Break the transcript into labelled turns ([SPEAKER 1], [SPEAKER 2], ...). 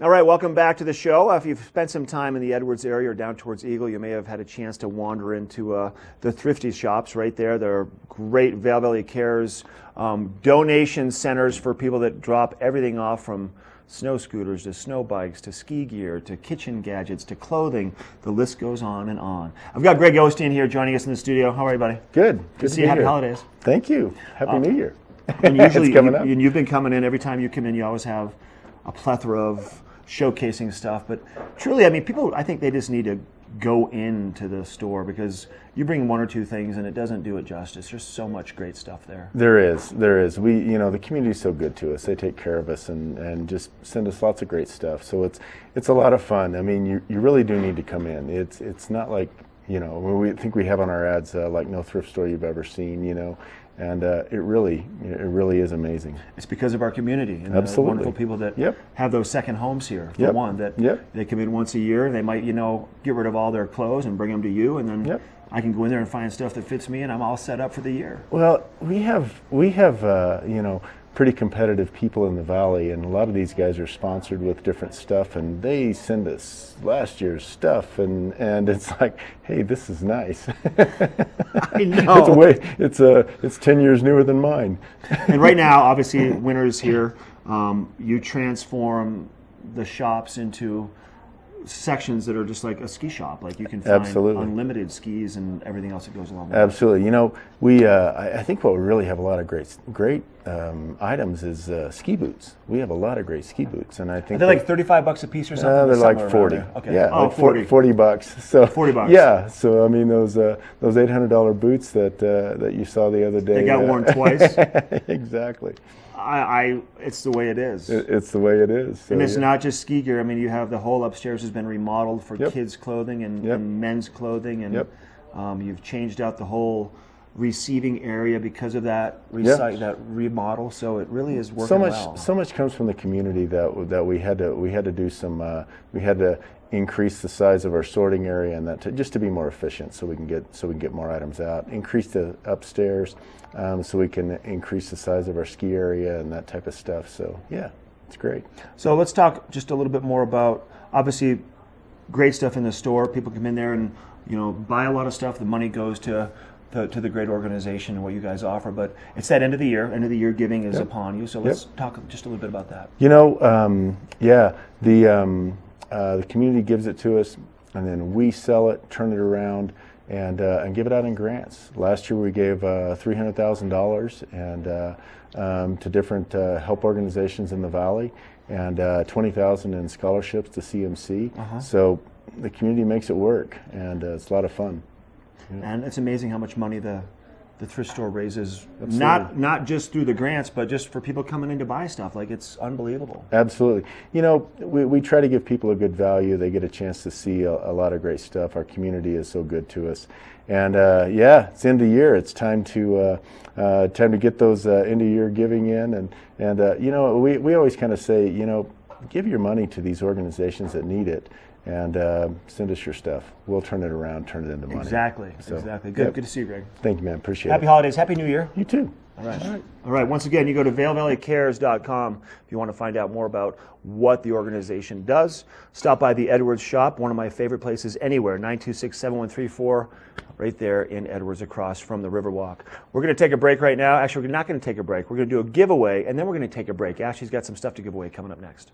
[SPEAKER 1] All right, welcome back to the show. If you've spent some time in the Edwards area or down towards Eagle, you may have had a chance to wander into uh, the Thrifty shops right there. There are great Valley Cares um, donation centers for people that drop everything off from snow scooters to snow bikes to ski gear to kitchen gadgets to clothing. The list goes on and on. I've got Greg Osteen here joining us in the studio. How are you, buddy?
[SPEAKER 2] Good.
[SPEAKER 1] Good,
[SPEAKER 2] Good
[SPEAKER 1] to see you. Happy
[SPEAKER 2] here.
[SPEAKER 1] holidays.
[SPEAKER 2] Thank you. Happy New Year.
[SPEAKER 1] And usually,
[SPEAKER 2] it's coming
[SPEAKER 1] you,
[SPEAKER 2] up.
[SPEAKER 1] and you've been coming in every time you come in. You always have a plethora of showcasing stuff. But truly, I mean, people. I think they just need to go into the store because you bring one or two things and it doesn't do it justice. There's so much great stuff there.
[SPEAKER 2] There is, there is. We, you know, the community's so good to us. They take care of us and, and just send us lots of great stuff. So it's it's a lot of fun. I mean, you, you really do need to come in. It's it's not like you know we think we have on our ads uh, like no thrift store you've ever seen. You know, and uh, it really it really is amazing.
[SPEAKER 1] It's because of our community and the wonderful people that
[SPEAKER 2] Yep.
[SPEAKER 1] have those second homes here. For
[SPEAKER 2] Yep.
[SPEAKER 1] one, that
[SPEAKER 2] Yep.
[SPEAKER 1] they come in once a year. They might, you know, get rid of all their clothes and bring them to you, and then. I can go in there and find stuff that fits me, and I'm all set up for the year.
[SPEAKER 2] Well, we have we have uh, you know pretty competitive people in the valley, and a lot of these guys are sponsored with different stuff, and they send us last year's stuff, and and it's like, hey, this is nice.
[SPEAKER 1] I
[SPEAKER 2] it's a
[SPEAKER 1] know.
[SPEAKER 2] way it's a it's ten years newer than mine.
[SPEAKER 1] and right now, obviously, winter's here. Um, you transform the shops into sections that are just like a ski shop. Like you can find
[SPEAKER 2] Absolutely.
[SPEAKER 1] unlimited skis and everything else that goes along with it.
[SPEAKER 2] Absolutely. You know, we uh, I, I think what we really have a lot of great great um, items is uh, ski boots. We have a lot of great ski boots, and I think
[SPEAKER 1] They're like 35 bucks a piece or something?
[SPEAKER 2] Uh, they're like 40.
[SPEAKER 1] there. Okay.
[SPEAKER 2] Yeah,
[SPEAKER 1] Oh,
[SPEAKER 2] like 40.
[SPEAKER 1] 40.
[SPEAKER 2] 40 bucks. So
[SPEAKER 1] 40 bucks.
[SPEAKER 2] Yeah. So I mean those uh, those $800 boots that uh, that you saw the other day.
[SPEAKER 1] They got
[SPEAKER 2] uh,
[SPEAKER 1] worn twice.
[SPEAKER 2] exactly.
[SPEAKER 1] I, I, it's the way it is.
[SPEAKER 2] It, it's the way it is. So,
[SPEAKER 1] and it's
[SPEAKER 2] yeah.
[SPEAKER 1] not just ski gear. I mean, you have the whole upstairs has been remodeled for
[SPEAKER 2] Yep.
[SPEAKER 1] kids' clothing and,
[SPEAKER 2] Yep.
[SPEAKER 1] and men's clothing, and
[SPEAKER 2] Yep.
[SPEAKER 1] um, you've changed out the whole receiving area because of that recyc- that remodel. So it really is working
[SPEAKER 2] so much
[SPEAKER 1] well.
[SPEAKER 2] so much comes from the community that that we had to we had to do some uh, we had to increase the size of our sorting area and that to, just to be more efficient so we can get so we can get more items out increase the upstairs um, so we can increase the size of our ski area and that type of stuff so yeah it's great
[SPEAKER 1] So let's talk just a little bit more about obviously great stuff in the store. People come in there and you know buy a lot of stuff. The money goes to to, to the great organization and what you guys offer. But it's that end of the year. End of the year giving is upon you. So let's talk just a little bit about that.
[SPEAKER 2] You know, um, yeah, the um, uh, the community gives it to us, and then we sell it, turn it around, and uh, and give it out in grants. Last year we gave uh, three hundred thousand dollars and uh, um, to different uh, help organizations in the valley, and uh, twenty thousand in scholarships to CMC. So the community makes it work, and uh, it's a lot of fun.
[SPEAKER 1] And it's amazing how much money the the thrift store raises. Not not just through the grants, but just for people coming in to buy stuff. Like it's unbelievable.
[SPEAKER 2] Absolutely. You know, we, we try to give people a good value. They get a chance to see a, a lot of great stuff. Our community is so good to us. And uh, yeah, it's end of year. It's time to uh, uh, time to get those uh, end of year giving in. And and uh, you know, we, we always kind of say, you know, give your money to these organizations that need it, and uh, send us your stuff. We'll turn it around, turn it into money.
[SPEAKER 1] Exactly.
[SPEAKER 2] So,
[SPEAKER 1] exactly. Good.
[SPEAKER 2] yep.
[SPEAKER 1] Good to see you, Greg.
[SPEAKER 2] Thank you, man. Appreciate
[SPEAKER 1] Happy
[SPEAKER 2] it.
[SPEAKER 1] Happy holidays. Happy New Year.
[SPEAKER 2] You too.
[SPEAKER 1] All right. All right. Once again, you go to VailValleyCares.com if you want to find out more about what the organization does. Stop by the Edwards shop, one of my favorite places anywhere, 926 7134, right there in Edwards across from the Riverwalk. We're going to take a break right now. Actually, we're not going to take a break. We're going to do a giveaway, and then we're going to take a break. Ashley's got some stuff to give away coming up next.